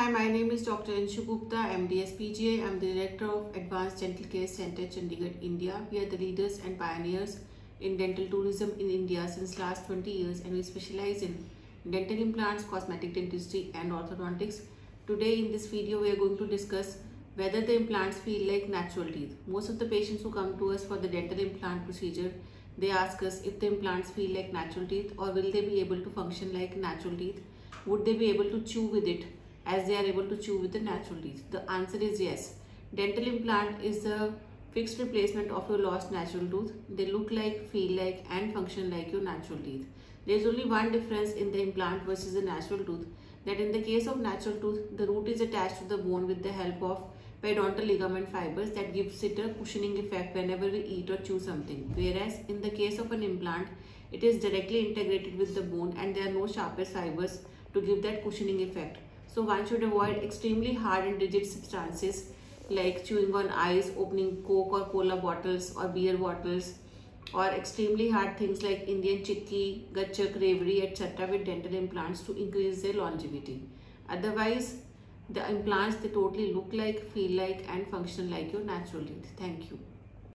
Hi, my name is Dr. Anshu Gupta, MDS PGI. I'm the Director of Advanced Dental Care Center, Chandigarh, India. We are the leaders and pioneers in dental tourism in India since last 20 years and we specialize in dental implants, cosmetic dentistry and orthodontics. Today in this video, we are going to discuss whether the implants feel like natural teeth. Most of the patients who come to us for the dental implant procedure, they ask us if the implants feel like natural teeth or will they be able to function like natural teeth? Would they be able to chew with it as they are able to chew with the natural teeth? The answer is yes. Dental implant is a fixed replacement of your lost natural tooth. They look like, feel like and function like your natural teeth. There is only one difference in the implant versus the natural tooth that in the case of natural tooth, the root is attached to the bone with the help of periodontal ligament fibers that gives it a cushioning effect whenever we eat or chew something. Whereas in the case of an implant, it is directly integrated with the bone and there are no Sharpey's fibers to give that cushioning effect. So one should avoid extremely hard and rigid substances like chewing on ice, opening coke or cola bottles or beer bottles or extremely hard things like Indian chikki, gajak, ravioli, etc. with dental implants to increase their longevity. Otherwise, the implants they totally look like, feel like and function like your natural teeth. Thank you.